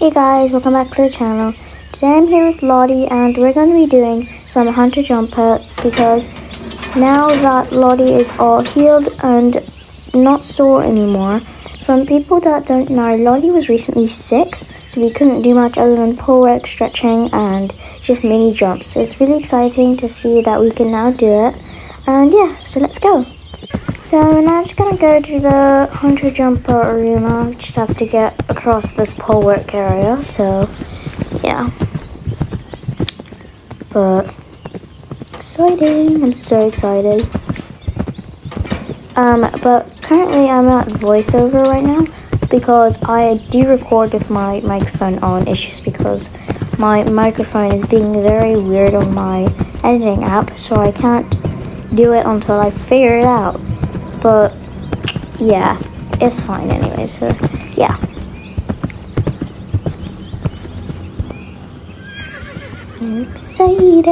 Hey guys, welcome back to the channel. Today I'm here with Lottie and we're going to be doing some hunter jumper because now that Lottie is all healed and not sore anymore, from people that don't know, Lottie was recently sick so we couldn't do much other than pole work, stretching and just mini jumps. So it's really exciting to see that we can now do it and yeah, so let's go. So now just gonna go to the Hunter Jumper Arena. We just have to get across this pole work area, so yeah. But exciting, I'm so excited. Um, but currently I'm at voiceover right now because I do record with my microphone on. It's just because my microphone is being very weird on my editing app, so I can't do it until I figure it out but yeah, it's fine anyway, so yeah. Excited.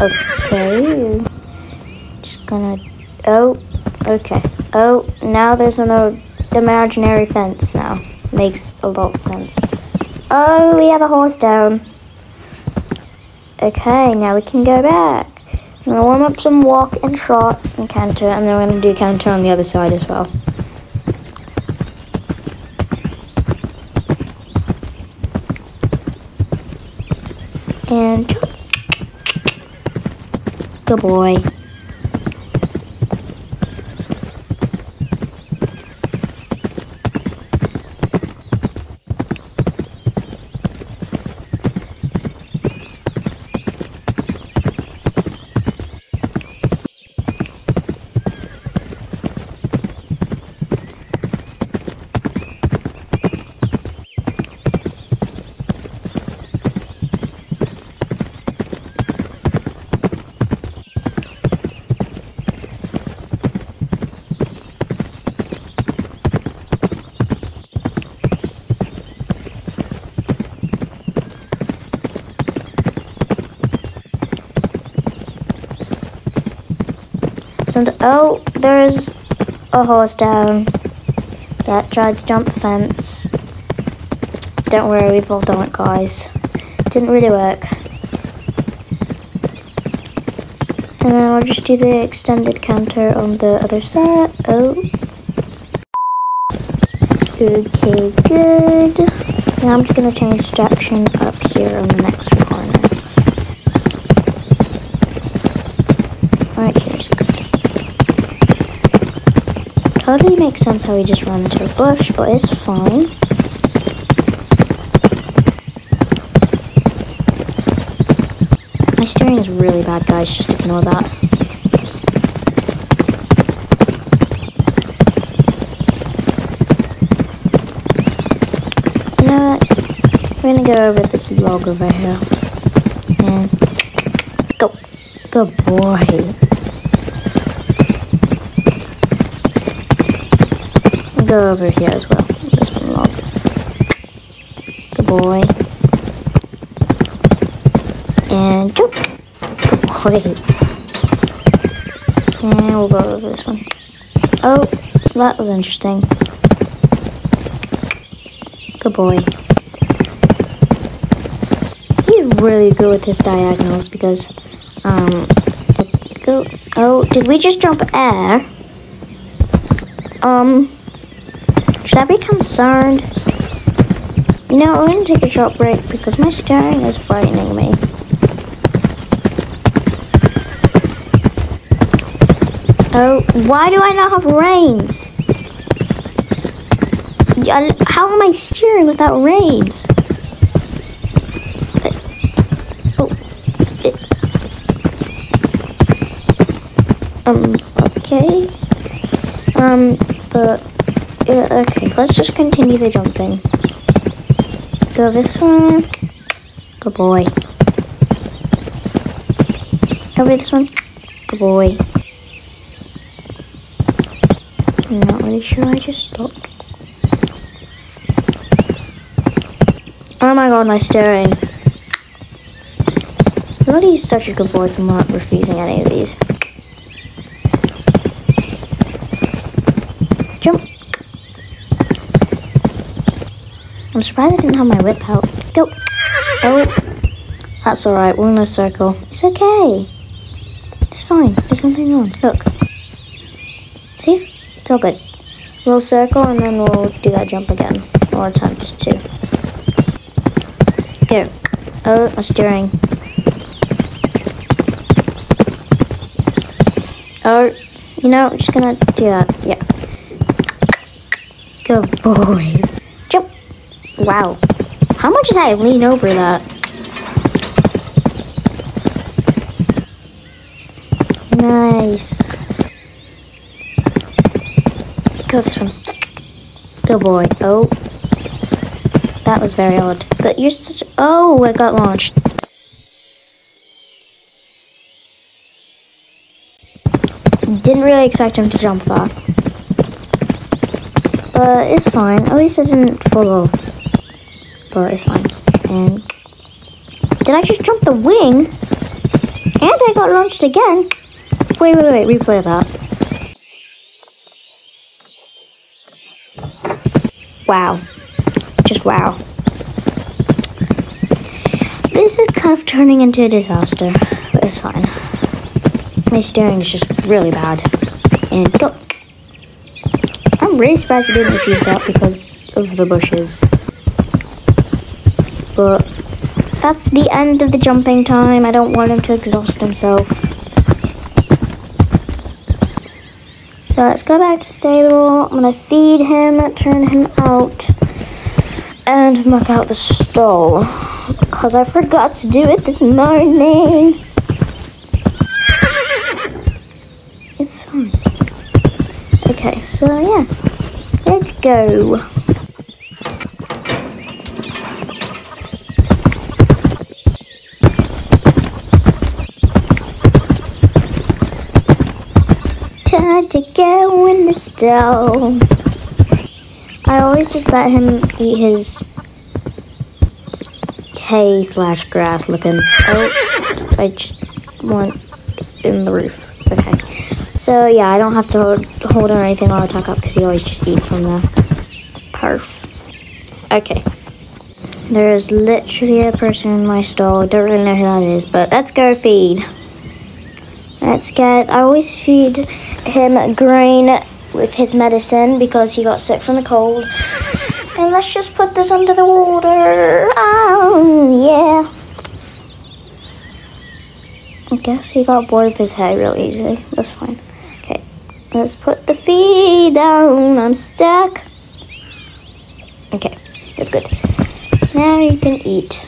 Okay. Just gonna. Oh, okay. Oh, now there's an uh, imaginary fence now. Makes a lot of sense. Oh, we have a horse down. Okay, now we can go back. I'm going to warm up some walk and trot and canter, and then we're going to do canter on the other side as well. And good boy. Oh, there's a horse down that tried to jump the fence. Don't worry, we've all done it, guys. Didn't really work. And then I'll just do the extended canter on the other side. Oh. Okay, good. Now I'm just going to change direction up here on the next corner. Right here's good totally makes sense how he just ran into a bush, but it's fine. My steering is really bad, guys, just ignore that. We're gonna go over this log over here. And go. Good boy. Go over here as well. This one. Good boy. And jump. Good boy. And we'll go over this one. Oh, that was interesting. Good boy. He's really good with his diagonals because, um, go. Oh, did we just jump air? Um, should I be concerned? You know, I'm gonna take a short break because my steering is frightening me. Oh, why do I not have reins? How am I steering without reins? Oh, um, okay. Um, but yeah, okay, let's just continue the jumping. Go this one. Good boy. Over this one. Good boy. I'm not really sure I just stopped. Oh my god, my steering. Nobody's such a good boy for not refusing any of these. I'm surprised I didn't have my whip out. Go. Oh. That's alright, we're in a circle. It's okay. It's fine. There's nothing wrong. Look. See? It's all good. We'll circle and then we'll do that jump again. Or attempt to. Go. Oh, I'm steering. Oh, you know, I'm just gonna do that. Yeah. Good boy. Wow. How much did I lean over that? Nice. Go this one. Good boy. Oh. That was very odd. But you're such... Oh, I got launched. Didn't really expect him to jump that. But it's fine. At least I didn't fall off. But it's fine. And... Did I just jump the wing? And I got launched again? Wait, wait, wait, replay that. Wow. Just wow. This is kind of turning into a disaster, but it's fine. My steering is just really bad. And go. I'm really surprised I didn't refuse that because of the bushes. But that's the end of the jumping time. I don't want him to exhaust himself. So let's go back to stable. I'm gonna feed him, turn him out, and muck out the stall. Because I forgot to do it this morning. It's fine. Okay, so yeah. Let's go. Time to go in the stall. I always just let him eat his hay slash grass looking. Oh, I just want in the roof. Okay. So yeah, I don't have to hold, hold or anything while I talk up because he always just eats from the perf. Okay. There is literally a person in my stall. Don't really know who that is, but let's go feed. Let's get. I always feed him grain with his medicine because he got sick from the cold. And let's just put this under the water. Oh, yeah. I guess he got bored of his head real easily. That's fine. Okay, let's put the feed down. I'm stuck. Okay, that's good. Now you can eat.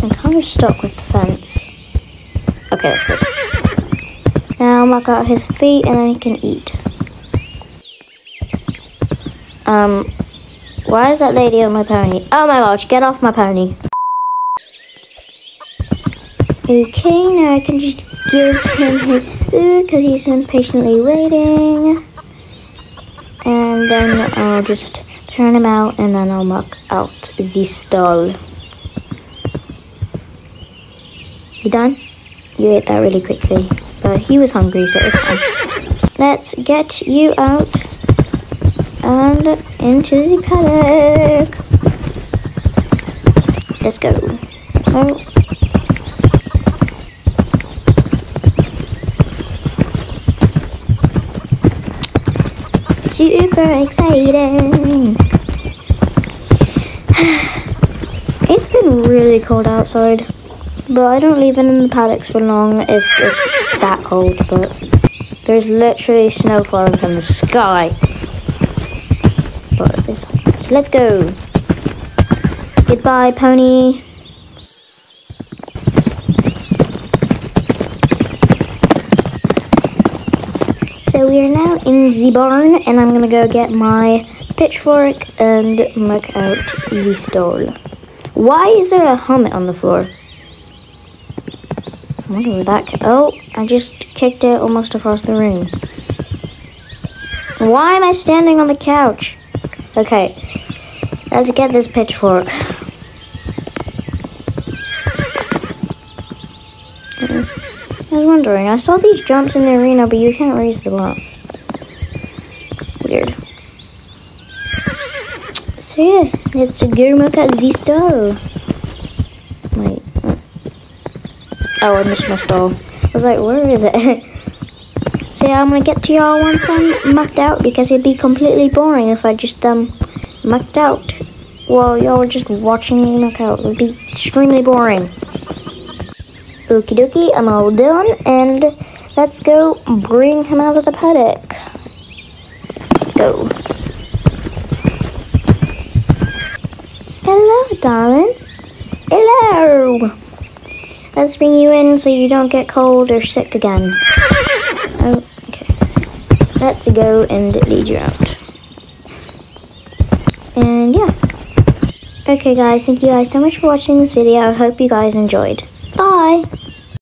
I'm kind of stuck with the fence. Okay, that's good. Now mark out his feet and then he can eat. Um, why is that lady on my pony? Oh my gosh, get off my pony. Okay, now I can just give him his food because he's impatiently waiting. And then I'll just turn him out and then I'll muck out the stall. You done? You ate that really quickly. But he was hungry, so it's fine. Let's get you out and into the paddock. Let's go. Oh. Super exciting. it's been really cold outside. But I don't leave it in the paddocks for long if it's that cold, but there's literally snow falling from the sky. But so let's go. Goodbye, pony. So we are now in the barn, and I'm gonna go get my pitchfork and muck out the stall. Why is there a helmet on the floor? Where that Oh, I just kicked it almost across the room. Why am I standing on the couch? Okay, let's get this pitchfork. I was wondering, I saw these jumps in the arena, but you can't raise them up. Weird. So yeah, let's go look at the stall. Wait. Oh, I missed my stall. I was like, where is it? so yeah, I'm gonna get to y'all once I'm mucked out because it'd be completely boring if I just um mucked out while y'all were just watching me muck out. It would be extremely boring. Okie dokie, I'm all done and let's go bring him out of the paddock. Let's go. Let's bring you in so you don't get cold or sick again. Oh, okay. Let's go and lead you out. And yeah. Okay guys, thank you guys so much for watching this video. I hope you guys enjoyed. Bye!